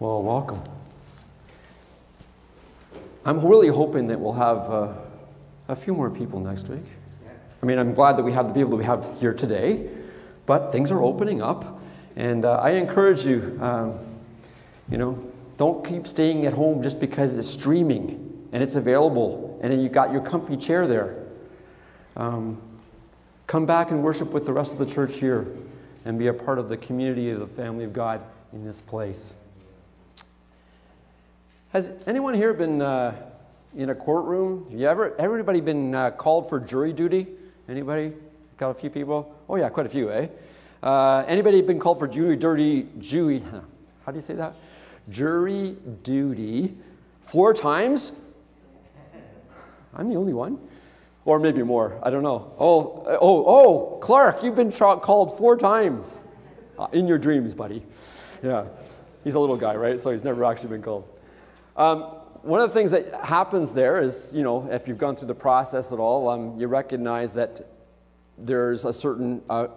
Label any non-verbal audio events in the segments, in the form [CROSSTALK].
Well, welcome. I'm really hoping that we'll have uh, a few more people next week. I mean, I'm glad that we have the people that we have here today, but things are opening up. And uh, I encourage you, um, you know, don't keep staying at home just because it's streaming and it's available and then you got your comfy chair there. Um, come back and worship with the rest of the church here and be a part of the community of the family of God in this place. Has anyone here been uh, in a courtroom? Have You ever, everybody been uh, called for jury duty? Anybody? Got a few people? Oh yeah, quite a few, eh? Uh, anybody been called for jury duty? Jury? How do you say that? Jury duty four times? I'm the only one, or maybe more. I don't know. Oh, oh, oh, Clark, you've been called four times uh, in your dreams, buddy. Yeah, he's a little guy, right? So he's never actually been called. Um, one of the things that happens there is, you know, if you've gone through the process at all, um, you recognize that there's a certain uh,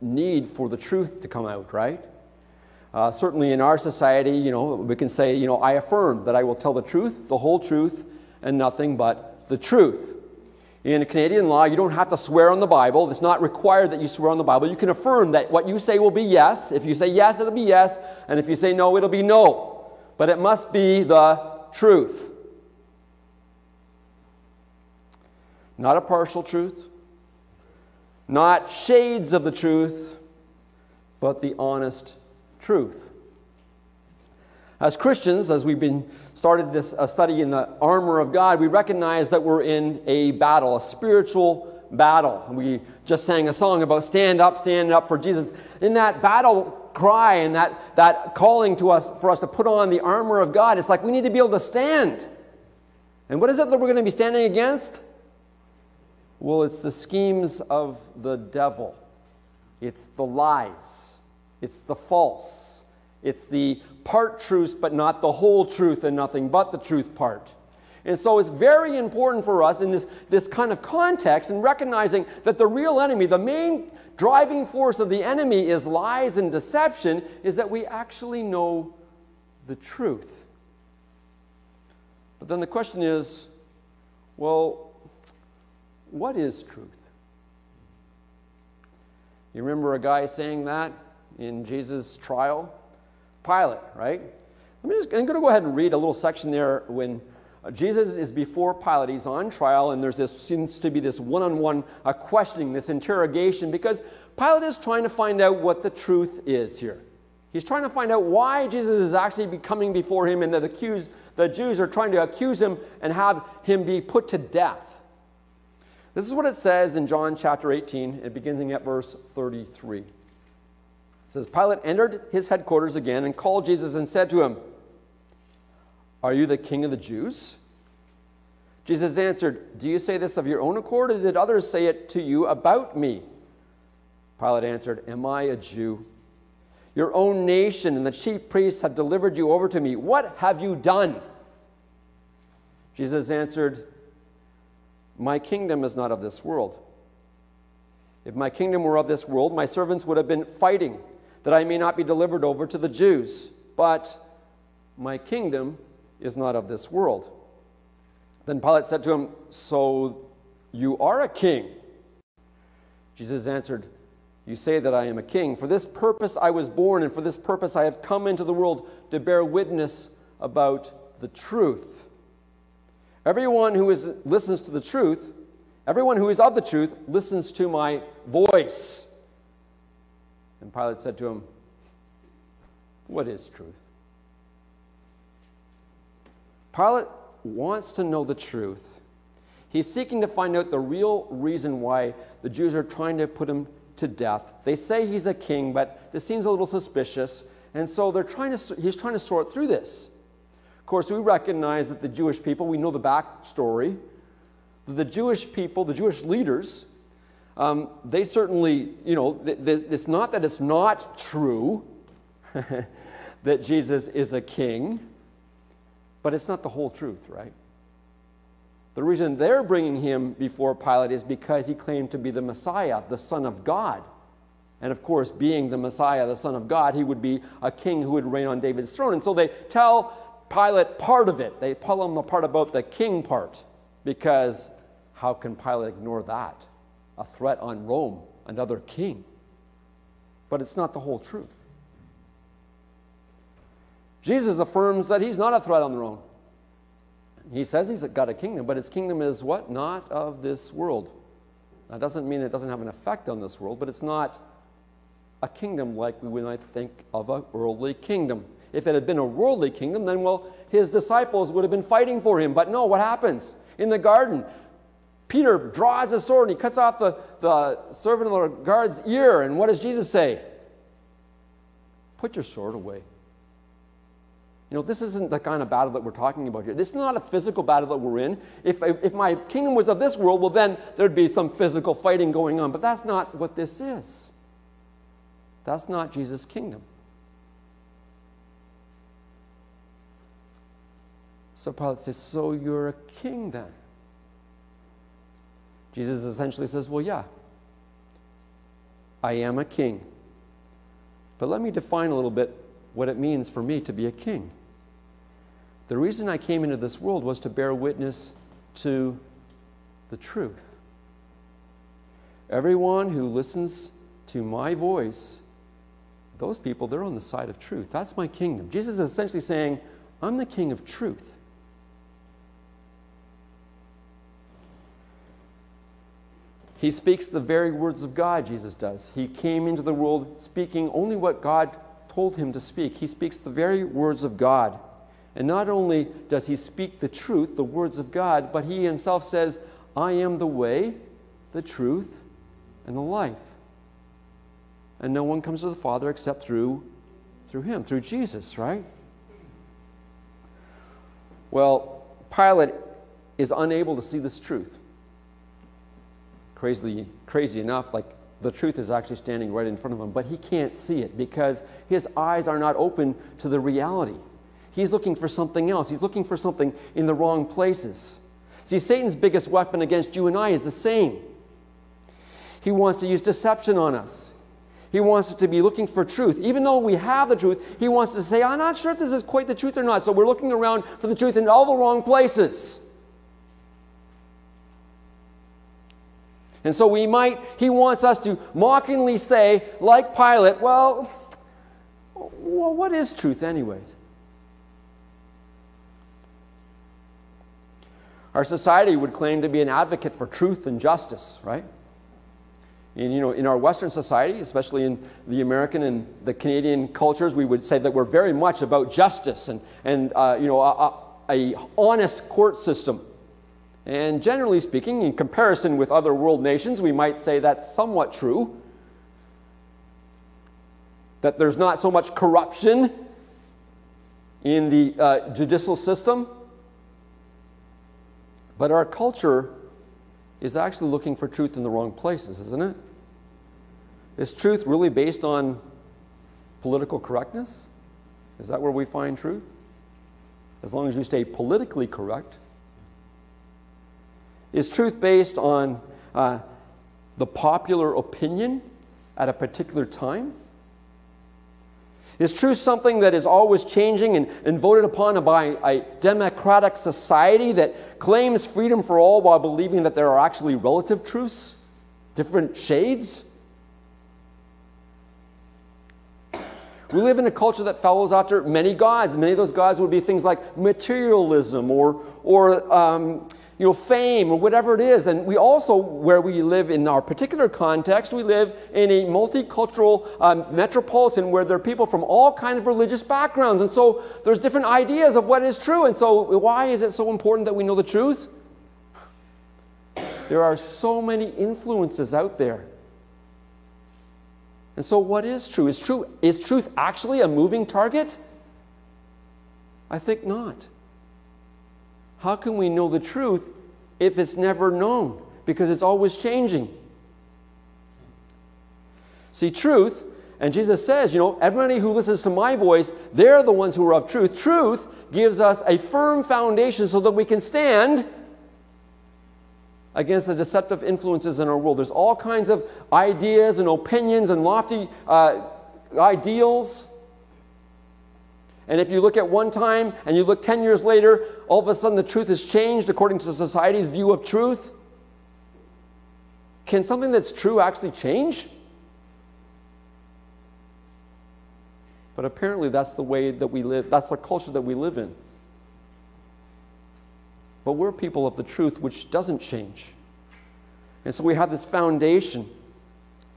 need for the truth to come out, right? Uh, certainly in our society, you know, we can say, you know, I affirm that I will tell the truth, the whole truth, and nothing but the truth. In Canadian law, you don't have to swear on the Bible. It's not required that you swear on the Bible. You can affirm that what you say will be yes. If you say yes, it'll be yes. And if you say no, it'll be no. But it must be the truth. Not a partial truth, not shades of the truth, but the honest truth. As Christians, as we've been started this uh, study in the armor of God, we recognize that we're in a battle, a spiritual battle. We just sang a song about stand up, stand up for Jesus. In that battle cry and that, that calling to us for us to put on the armor of God, it's like we need to be able to stand. And what is it that we're going to be standing against? Well, it's the schemes of the devil. It's the lies. It's the false. It's the part truth, but not the whole truth and nothing but the truth part. And so it's very important for us in this, this kind of context and recognizing that the real enemy, the main driving force of the enemy is lies and deception, is that we actually know the truth. But then the question is well, what is truth? You remember a guy saying that in Jesus' trial? Pilate, right? I'm, just, I'm going to go ahead and read a little section there when Jesus is before Pilate. He's on trial, and there's this seems to be this one-on-one uh, questioning, this interrogation, because Pilate is trying to find out what the truth is here. He's trying to find out why Jesus is actually coming before him, and that the, accused, the Jews are trying to accuse him and have him be put to death. This is what it says in John chapter 18, beginning at verse 33. It says, Pilate entered his headquarters again and called Jesus and said to him, are you the king of the Jews? Jesus answered, Do you say this of your own accord, or did others say it to you about me? Pilate answered, Am I a Jew? Your own nation and the chief priests have delivered you over to me. What have you done? Jesus answered, My kingdom is not of this world. If my kingdom were of this world, my servants would have been fighting that I may not be delivered over to the Jews. But my kingdom is not of this world. Then Pilate said to him, So you are a king? Jesus answered, You say that I am a king. For this purpose I was born, and for this purpose I have come into the world to bear witness about the truth. Everyone who is, listens to the truth, everyone who is of the truth, listens to my voice. And Pilate said to him, What is truth? Pilate wants to know the truth. He's seeking to find out the real reason why the Jews are trying to put him to death. They say he's a king, but this seems a little suspicious, and so they're trying to, he's trying to sort through this. Of course, we recognize that the Jewish people, we know the backstory, that the Jewish people, the Jewish leaders, um, they certainly, you know, th- th- it's not that it's not true [LAUGHS] that Jesus is a king. But it's not the whole truth, right? The reason they're bringing him before Pilate is because he claimed to be the Messiah, the Son of God. And of course, being the Messiah, the Son of God, he would be a king who would reign on David's throne. And so they tell Pilate part of it. They tell him the part about the king part, because how can Pilate ignore that? A threat on Rome, another king. But it's not the whole truth. Jesus affirms that he's not a threat on Rome. He says he's got a kingdom, but his kingdom is what? Not of this world. That doesn't mean it doesn't have an effect on this world, but it's not a kingdom like we might think of a worldly kingdom. If it had been a worldly kingdom, then, well, his disciples would have been fighting for him. But no, what happens? In the garden, Peter draws a sword and he cuts off the, the servant of the guard's ear. And what does Jesus say? Put your sword away. You know, this isn't the kind of battle that we're talking about here. This is not a physical battle that we're in. If, if my kingdom was of this world, well, then there'd be some physical fighting going on. But that's not what this is. That's not Jesus' kingdom. So Pilate says, So you're a king then? Jesus essentially says, Well, yeah, I am a king. But let me define a little bit what it means for me to be a king. The reason I came into this world was to bear witness to the truth. Everyone who listens to my voice, those people, they're on the side of truth. That's my kingdom. Jesus is essentially saying, I'm the king of truth. He speaks the very words of God, Jesus does. He came into the world speaking only what God told him to speak. He speaks the very words of God. And not only does he speak the truth, the words of God, but he himself says, I am the way, the truth, and the life. And no one comes to the Father except through, through him, through Jesus, right? Well, Pilate is unable to see this truth. Crazily, crazy enough, like the truth is actually standing right in front of him, but he can't see it because his eyes are not open to the reality. He's looking for something else. He's looking for something in the wrong places. See, Satan's biggest weapon against you and I is the same. He wants to use deception on us. He wants us to be looking for truth. Even though we have the truth, he wants to say, I'm not sure if this is quite the truth or not. So we're looking around for the truth in all the wrong places. And so we might, he wants us to mockingly say, like Pilate, well, what is truth, anyways? Our society would claim to be an advocate for truth and justice, right? And you know, in our Western society, especially in the American and the Canadian cultures, we would say that we're very much about justice and, and uh, you know, a, a, a honest court system. And generally speaking, in comparison with other world nations, we might say that's somewhat true. That there's not so much corruption in the uh, judicial system. But our culture is actually looking for truth in the wrong places, isn't it? Is truth really based on political correctness? Is that where we find truth? As long as you stay politically correct. Is truth based on uh, the popular opinion at a particular time? Is truth something that is always changing and, and voted upon by a democratic society that claims freedom for all while believing that there are actually relative truths, different shades? We live in a culture that follows after many gods. Many of those gods would be things like materialism or, or um, you know, fame or whatever it is. And we also, where we live in our particular context, we live in a multicultural um, metropolitan where there are people from all kinds of religious backgrounds. And so there's different ideas of what is true. And so why is it so important that we know the truth? There are so many influences out there. And so what is true? Is, true, is truth actually a moving target? I think not. How can we know the truth if it's never known? Because it's always changing. See, truth, and Jesus says, you know, everybody who listens to my voice, they're the ones who are of truth. Truth gives us a firm foundation so that we can stand against the deceptive influences in our world. There's all kinds of ideas and opinions and lofty uh, ideals. And if you look at one time and you look 10 years later, all of a sudden the truth has changed according to society's view of truth. Can something that's true actually change? But apparently, that's the way that we live, that's the culture that we live in. But we're people of the truth, which doesn't change. And so we have this foundation.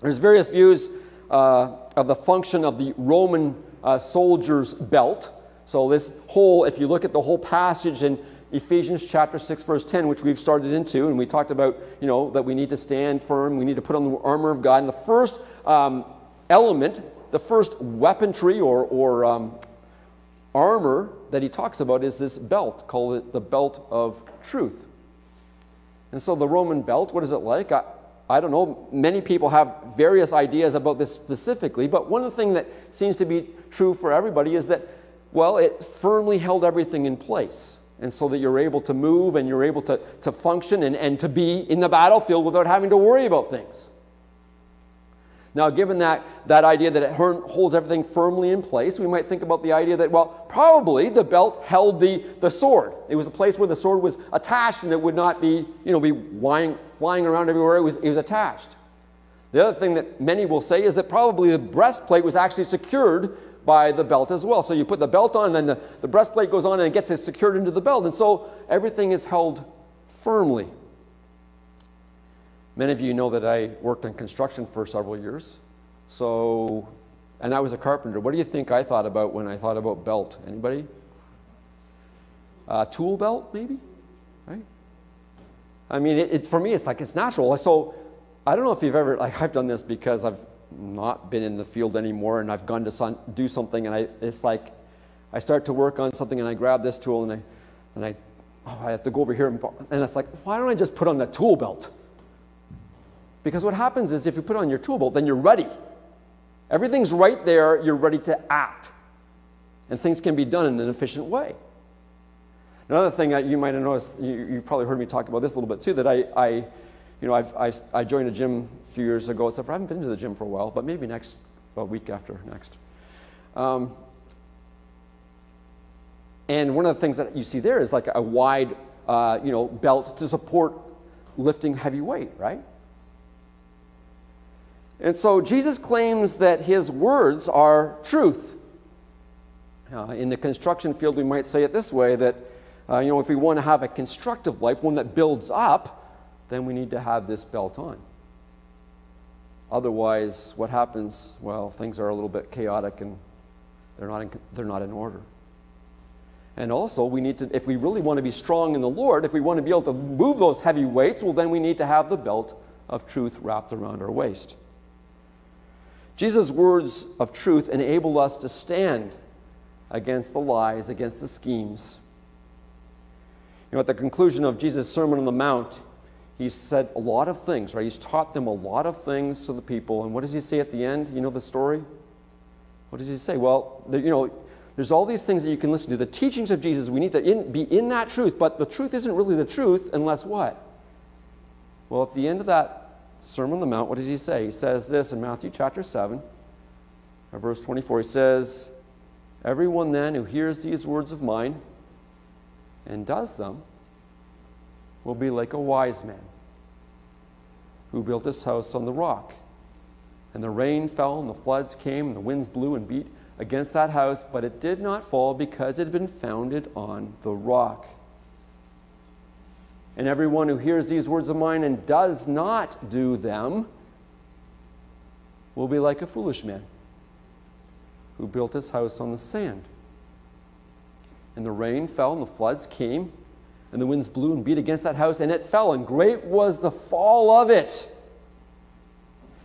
There's various views uh, of the function of the Roman uh, soldier's belt. So, this whole, if you look at the whole passage in Ephesians chapter 6, verse 10, which we've started into, and we talked about, you know, that we need to stand firm, we need to put on the armor of God. And the first um, element, the first weaponry or, or um, armor that he talks about is this belt, called it the belt of truth. And so the Roman belt, what is it like? I, I don't know. Many people have various ideas about this specifically, but one of the things that seems to be true for everybody is that, well, it firmly held everything in place. And so that you're able to move and you're able to, to function and, and to be in the battlefield without having to worry about things. Now, given that, that idea that it holds everything firmly in place, we might think about the idea that, well, probably the belt held the, the sword. It was a place where the sword was attached and it would not be, you know, be flying, flying around everywhere. It was, it was attached. The other thing that many will say is that probably the breastplate was actually secured by the belt as well. So you put the belt on, and then the, the breastplate goes on and it gets it secured into the belt. And so everything is held firmly. Many of you know that I worked in construction for several years. So, and I was a carpenter. What do you think I thought about when I thought about belt? Anybody? Uh, tool belt, maybe? Right? I mean, it, it, for me, it's like it's natural. So, I don't know if you've ever, like, I've done this because I've not been in the field anymore and I've gone to some, do something and I, it's like I start to work on something and I grab this tool and I, and I, oh, I have to go over here and, and it's like, why don't I just put on the tool belt? Because what happens is if you put on your tool belt, then you're ready. Everything's right there, you're ready to act. And things can be done in an efficient way. Another thing that you might have noticed, you, you probably heard me talk about this a little bit too, that I, I you know, I've, I, I joined a gym a few years ago, except for I haven't been to the gym for a while, but maybe next, a week after next. Um, and one of the things that you see there is like a wide, uh, you know, belt to support lifting heavy weight, right? And so Jesus claims that his words are truth. Uh, in the construction field, we might say it this way that, uh, you know, if we want to have a constructive life, one that builds up, then we need to have this belt on. Otherwise, what happens? Well, things are a little bit chaotic and they're not in, they're not in order. And also, we need to, if we really want to be strong in the Lord, if we want to be able to move those heavy weights, well, then we need to have the belt of truth wrapped around our waist. Jesus' words of truth enable us to stand against the lies, against the schemes. You know, at the conclusion of Jesus' Sermon on the Mount, he said a lot of things, right? He's taught them a lot of things to the people. And what does he say at the end? You know the story? What does he say? Well, there, you know, there's all these things that you can listen to. The teachings of Jesus, we need to in, be in that truth, but the truth isn't really the truth unless what? Well, at the end of that Sermon on the Mount, what does he say? He says this in Matthew chapter 7, uh, verse 24. He says, Everyone then who hears these words of mine and does them will be like a wise man who built his house on the rock. And the rain fell, and the floods came, and the winds blew and beat against that house, but it did not fall because it had been founded on the rock. And everyone who hears these words of mine and does not do them will be like a foolish man who built his house on the sand. And the rain fell, and the floods came, and the winds blew and beat against that house, and it fell, and great was the fall of it.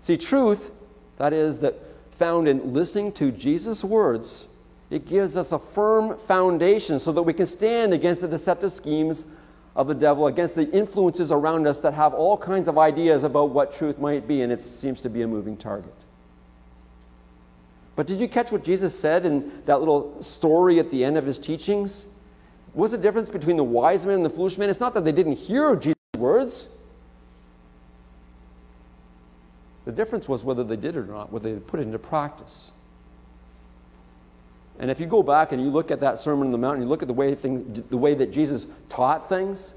See, truth, that is, that found in listening to Jesus' words, it gives us a firm foundation so that we can stand against the deceptive schemes of the devil, against the influences around us that have all kinds of ideas about what truth might be, and it seems to be a moving target. But did you catch what Jesus said in that little story at the end of his teachings? What's the difference between the wise man and the foolish man? It's not that they didn't hear Jesus' words. The difference was whether they did it or not, whether they put it into practice. And if you go back and you look at that Sermon on the Mount, and you look at the way, things, the way that Jesus taught things,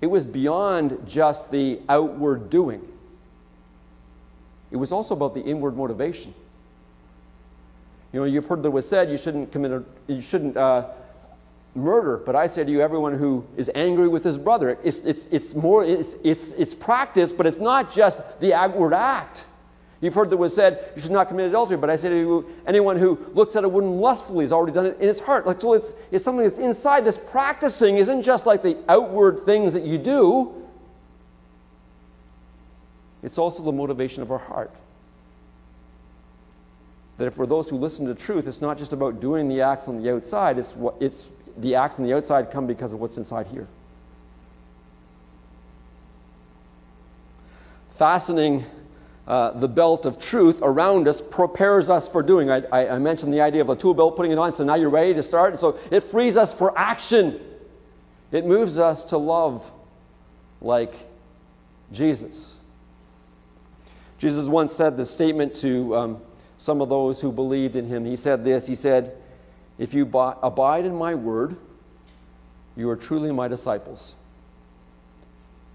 it was beyond just the outward doing. It was also about the inward motivation. You know, you've heard that was said you shouldn't commit, a, you shouldn't uh, murder, but I say to you, everyone who is angry with his brother, it's, it's, it's more, it's, it's, it's practice, but it's not just the outward act. You've heard that was said, you should not commit adultery, but I say to you, anyone who looks at a woman lustfully has already done it in his heart. Like, so it's, it's something that's inside. This practicing isn't just like the outward things that you do, it's also the motivation of our heart. That for those who listen to truth, it's not just about doing the acts on the outside, it's, what, it's the acts on the outside come because of what's inside here. Fastening uh, the belt of truth around us prepares us for doing. I, I, I, mentioned the idea of a tool belt putting it on, so now you're ready to start. And so it frees us for action. It moves us to love like Jesus. Jesus once said this statement to um, some of those who believed in him. He said this He said, If you abide in my word, you are truly my disciples.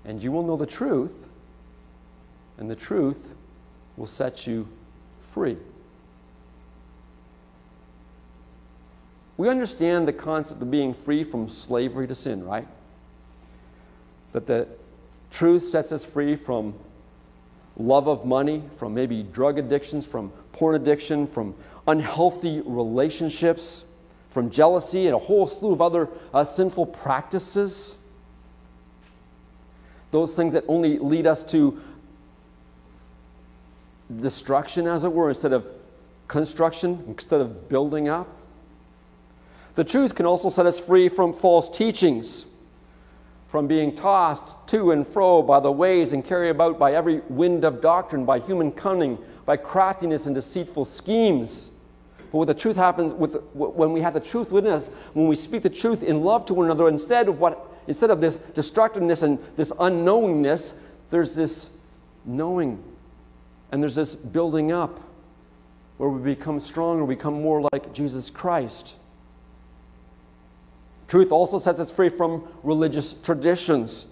And you will know the truth, and the truth will set you free. We understand the concept of being free from slavery to sin, right? That the truth sets us free from love of money, from maybe drug addictions, from porn addiction, from unhealthy relationships, from jealousy, and a whole slew of other uh, sinful practices. Those things that only lead us to destruction, as it were, instead of construction, instead of building up. The truth can also set us free from false teachings, from being tossed to and fro by the ways and carried about by every wind of doctrine, by human cunning, by craftiness and deceitful schemes. But what the truth happens with, when we have the truth within us, when we speak the truth in love to one another, instead of what instead of this destructiveness and this unknowingness, there's this knowing and there's this building up where we become stronger, become more like Jesus Christ. Truth also sets us free from religious traditions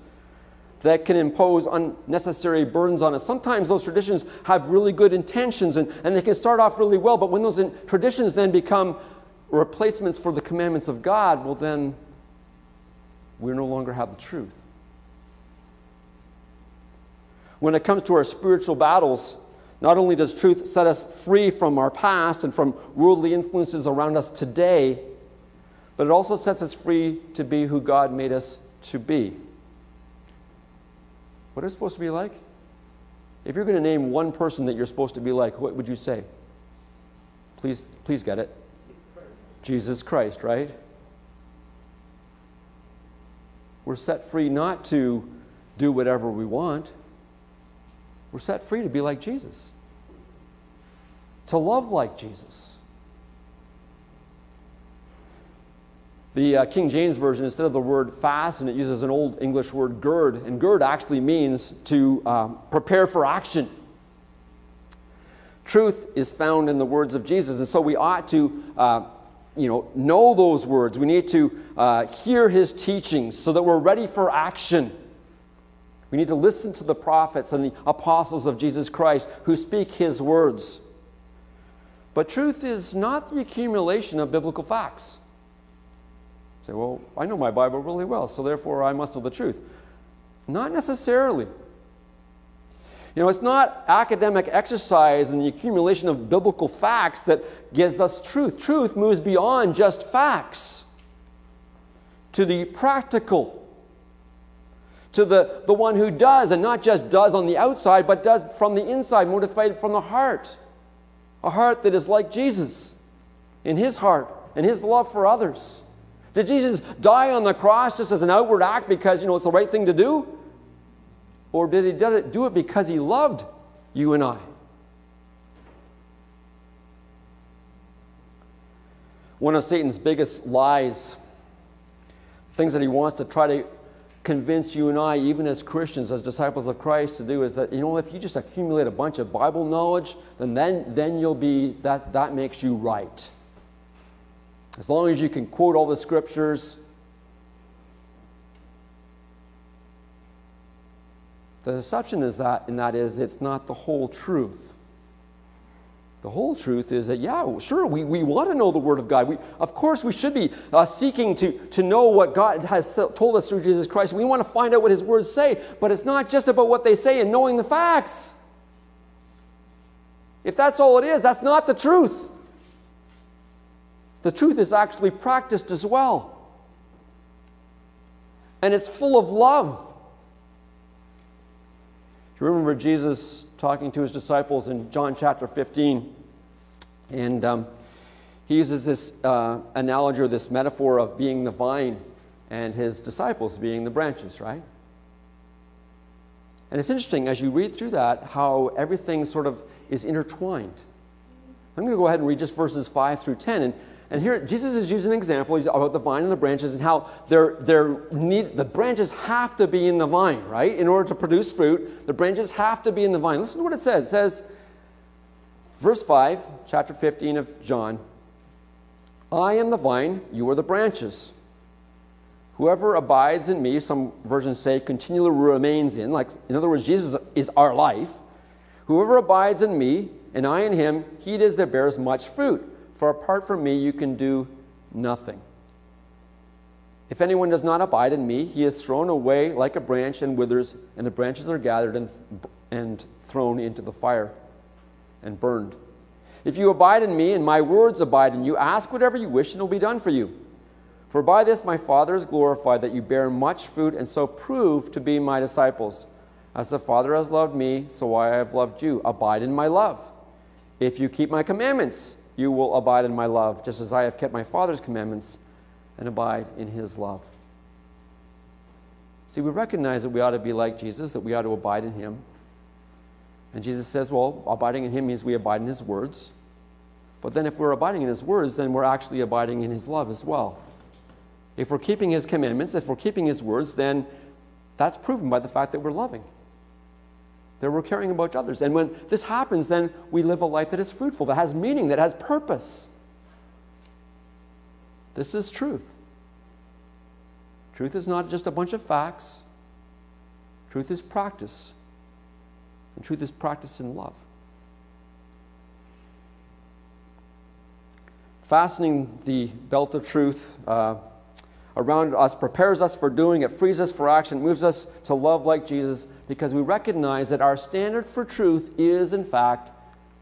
that can impose unnecessary burdens on us. Sometimes those traditions have really good intentions and, and they can start off really well, but when those in, traditions then become replacements for the commandments of God, well, then we no longer have the truth. When it comes to our spiritual battles, not only does truth set us free from our past and from worldly influences around us today, but it also sets us free to be who God made us to be. What are we supposed to be like? If you're going to name one person that you're supposed to be like, what would you say? Please, please get it. Jesus Christ, right? We're set free not to do whatever we want. We're set free to be like Jesus, to love like Jesus. The uh, King James Version, instead of the word fast, and it uses an old English word gird, and gird actually means to um, prepare for action. Truth is found in the words of Jesus, and so we ought to, uh, you know, know those words. We need to uh, hear his teachings so that we're ready for action. We need to listen to the prophets and the apostles of Jesus Christ who speak his words. But truth is not the accumulation of biblical facts. say, well, I know my Bible really well, so therefore I must know the truth. Not necessarily. You know, it's not academic exercise and the accumulation of biblical facts that gives us truth. Truth moves beyond just facts to the practical to the, the one who does, and not just does on the outside, but does from the inside, motivated from the heart. A heart that is like Jesus in his heart and his love for others. Did Jesus die on the cross just as an outward act because, you know, it's the right thing to do? Or did he do it because he loved you and I? One of Satan's biggest lies, things that he wants to try to convince you and I, even as Christians, as disciples of Christ, to do is that, you know, if you just accumulate a bunch of Bible knowledge, then, then, then you'll be, that, that makes you right. As long as you can quote all the scriptures, the deception is that, and that is, it's not the whole truth. The whole truth is that, yeah, sure, we, we want to know the Word of God. We, of course, we should be uh, seeking to, to know what God has told us through Jesus Christ. We want to find out what His words say, but it's not just about what they say and knowing the facts. If that's all it is, that's not the truth. The truth is actually practiced as well. And it's full of love. You remember Jesus talking to his disciples in John chapter 15? And um, he uses this uh, analogy or this metaphor of being the vine and his disciples being the branches, right? And it's interesting as you read through that how everything sort of is intertwined. I'm going to go ahead and read just verses 5 through 10. And and here, Jesus is using an example about the vine and the branches and how they're, they're need, the branches have to be in the vine, right? In order to produce fruit, the branches have to be in the vine. Listen to what it says. It says, verse 5, chapter 15 of John I am the vine, you are the branches. Whoever abides in me, some versions say continually remains in, like, in other words, Jesus is our life. Whoever abides in me, and I in him, he it is that bears much fruit. For apart from me, you can do nothing. If anyone does not abide in me, he is thrown away like a branch and withers, and the branches are gathered and, and thrown into the fire and burned. If you abide in me, and my words abide in you, ask whatever you wish, and it will be done for you. For by this my Father is glorified, that you bear much fruit, and so prove to be my disciples. As the Father has loved me, so I have loved you. Abide in my love. If you keep my commandments, you will abide in my love, just as I have kept my Father's commandments and abide in his love. See, we recognize that we ought to be like Jesus, that we ought to abide in him. And Jesus says, well, abiding in him means we abide in his words. But then if we're abiding in his words, then we're actually abiding in his love as well. If we're keeping his commandments, if we're keeping his words, then that's proven by the fact that we're loving that we're caring about others. And when this happens, then we live a life that is fruitful, that has meaning, that has purpose. This is truth. Truth is not just a bunch of facts, truth is practice. And truth is practice in love. Fastening the belt of truth. Uh, around us prepares us for doing it, frees us for action, moves us to love like Jesus because we recognize that our standard for truth is, in fact,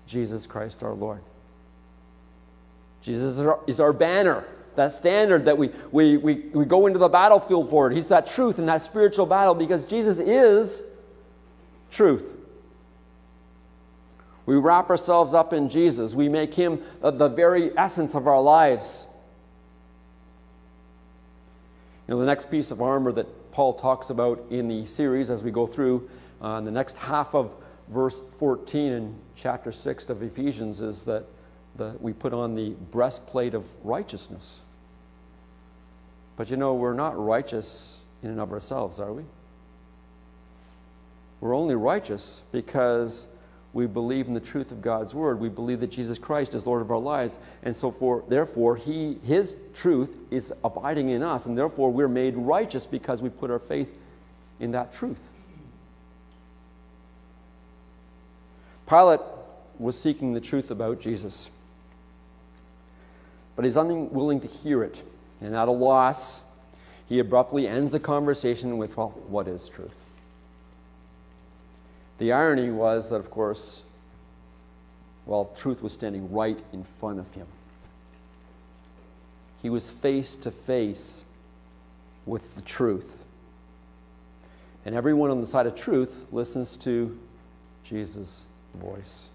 Jesus Christ our Lord. Jesus is our, is our banner, that standard that we, we, we, we go into the battlefield for. It. He's that truth in that spiritual battle because Jesus is truth. We wrap ourselves up in Jesus. We make him the very essence of our lives. You know, the next piece of armor that Paul talks about in the series as we go through uh, in the next half of verse 14 in chapter 6 of Ephesians is that the, we put on the breastplate of righteousness. But you know, we're not righteous in and of ourselves, are we? We're only righteous because we believe in the truth of God's word. We believe that Jesus Christ is Lord of our lives. And so for therefore he his truth is abiding in us and therefore we're made righteous because we put our faith in that truth. Pilate was seeking the truth about Jesus. But he's unwilling to hear it. And at a loss, he abruptly ends the conversation with, well, what is truth? The irony was that, of course, well, truth was standing right in front of him. He was face to face with the truth. And everyone on the side of truth listens to Jesus' voice.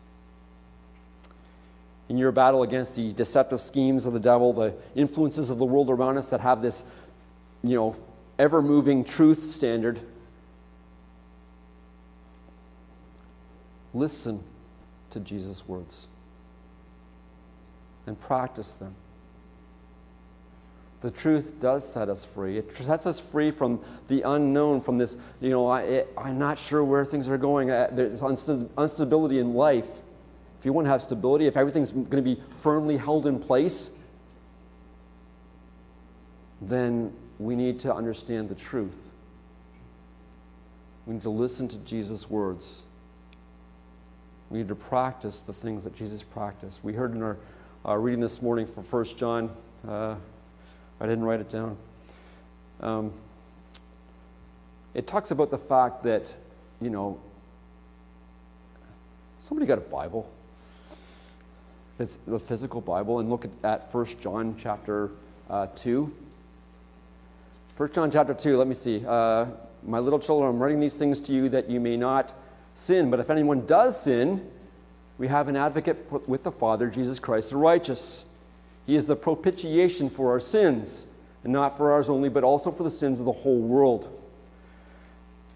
In your battle against the deceptive schemes of the devil, the influences of the world around us that have this, you know, ever moving truth standard, Listen to Jesus' words and practice them. the truth does set us free. It sets us free from the unknown, from this, you know, I, am not sure where things are going. Uh, there's instability in life. If you want to have stability, if everything's going to be firmly held in place, then we need to understand the truth. We need to listen to Jesus' words. We need to practice the things that Jesus practiced. We heard in our reading this morning from 1 John. Uh, I didn't write it down. Um, it talks about the fact that, you know, somebody got a Bible. A physical Bible, and look at, at 1 John chapter uh, 2. 1 John chapter 2, let me see. Uh, My little children, I'm writing these things to you that you may not sin. But if anyone does sin, we have an advocate with the Father, Jesus Christ the righteous. He is the propitiation for our sins, and not for ours only, but also for the sins of the whole world.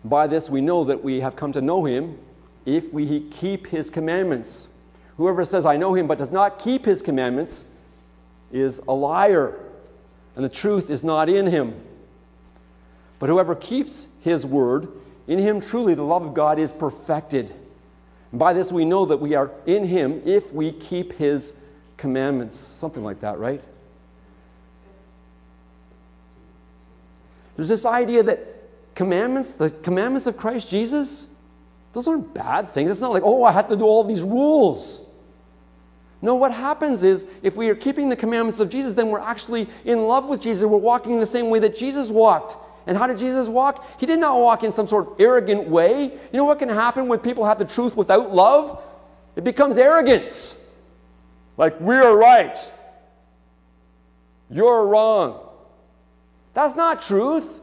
By this we know that we have come to know him if we keep his commandments. Whoever says, I know him, but does not keep his commandments, is a liar, and the truth is not in him. But whoever keeps his word, in him truly the love of God is perfected. And by this we know that we are in him if we keep his commandments. Something like that, right? There's this idea that commandments, the commandments of Christ Jesus, those aren't bad things. It's not like, oh, I have to do all these rules. No, what happens is if we are keeping the commandments of Jesus, then we're actually in love with Jesus. We're walking in the same way that Jesus walked. And how did Jesus walk? He did not walk in some sort of arrogant way. You know what can happen when people have the truth without love? It becomes arrogance. Like, we're right. You're wrong. That's not truth.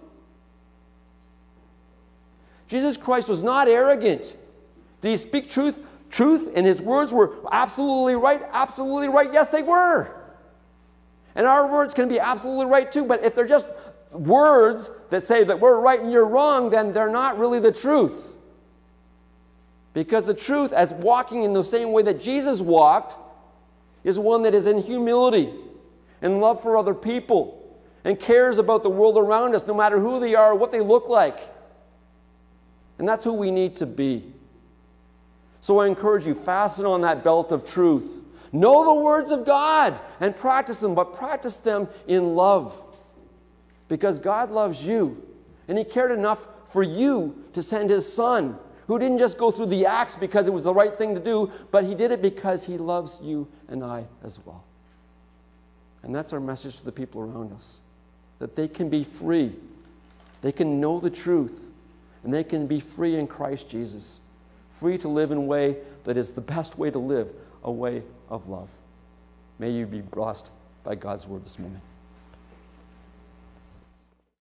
Jesus Christ was not arrogant. Did he speak truth? Truth, and his words were absolutely right, absolutely right. Yes, they were. And our words can be absolutely right too, but if they're just words that say that we're right and you're wrong, then they're not really the truth. Because the truth, as walking in the same way that Jesus walked, is one that is in humility and love for other people and cares about the world around us, no matter who they are or what they look like. And that's who we need to be. So I encourage you, fasten on that belt of truth. Know the words of God and practice them, but practice them in love because God loves you. And He cared enough for you to send His Son, who didn't just go through the acts because it was the right thing to do, but He did it because He loves you and I as well. And that's our message to the people around us that they can be free, they can know the truth, and they can be free in Christ Jesus. Free to live in a way that is the best way to live, a way of love. May you be blessed by God's word this morning.